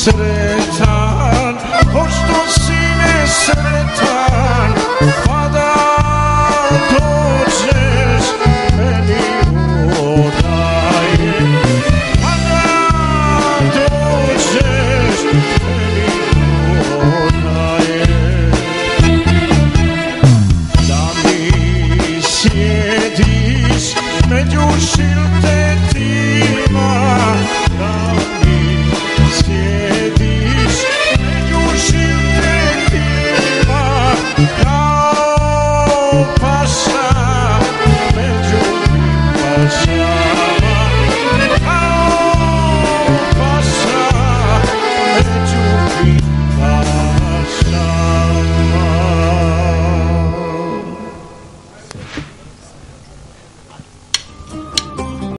seretan Hoş dost seni seretan Bana dostuz beni odayım Bana dostuz beni odayım Dami siediz medyo şiltetim var